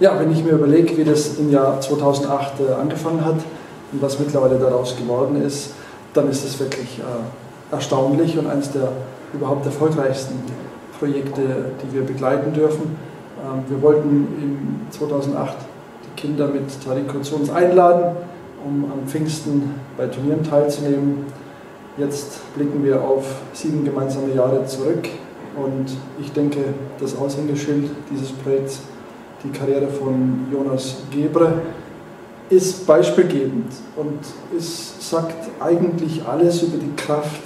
Ja, wenn ich mir überlege, wie das im Jahr 2008 äh, angefangen hat und was mittlerweile daraus geworden ist, dann ist es wirklich äh, erstaunlich und eines der überhaupt erfolgreichsten Projekte, die wir begleiten dürfen. Ähm, wir wollten im 2008 die Kinder mit Tariq zu uns einladen, um am Pfingsten bei Turnieren teilzunehmen. Jetzt blicken wir auf sieben gemeinsame Jahre zurück und ich denke, das Aushängeschild dieses Projekts, die Karriere von Jonas Gebre, ist beispielgebend und es sagt eigentlich alles über die Kraft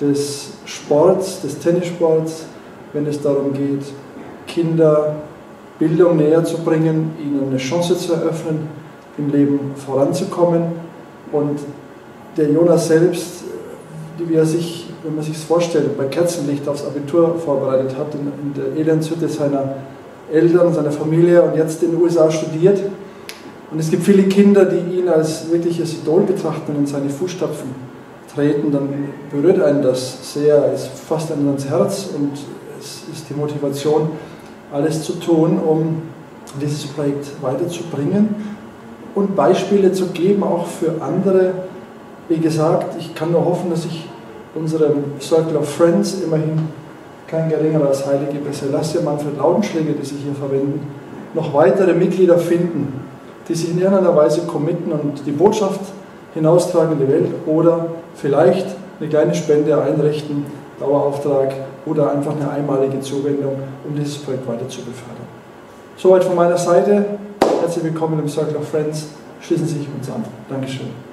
des Sports, des Tennissports, wenn es darum geht, Kinder Bildung näher zu bringen, ihnen eine Chance zu eröffnen, im Leben voranzukommen. Und der Jonas selbst, wie er sich, wenn man sich es vorstellt, bei Kerzenlicht aufs Abitur vorbereitet hat, in, der Elendshütte seiner Eltern, seiner Familie und jetzt in den USA studiert. Und es gibt viele Kinder, die ihn als wirkliches Idol betrachten und in seine Fußstapfen treten, dann berührt einen das sehr, es fasst einen ans Herz und es ist die Motivation, alles zu tun, um dieses Projekt weiterzubringen und Beispiele zu geben, auch für andere. Wie gesagt, ich kann nur hoffen, dass ich unserem Circle of Friends immerhin kein geringerer als Heilige Besselassie, Manfred Lautenschläger, die sich hier verwenden, noch weitere Mitglieder finden, die sich in irgendeiner Weise committen und die Botschaft hinaustragen in die Welt oder vielleicht eine kleine Spende einrichten, Dauerauftrag oder einfach eine einmalige Zuwendung, um dieses Projekt weiter zu befördern. Soweit von meiner Seite. Herzlich willkommen im Circle of Friends. Schließen Sie sich uns an. Dankeschön.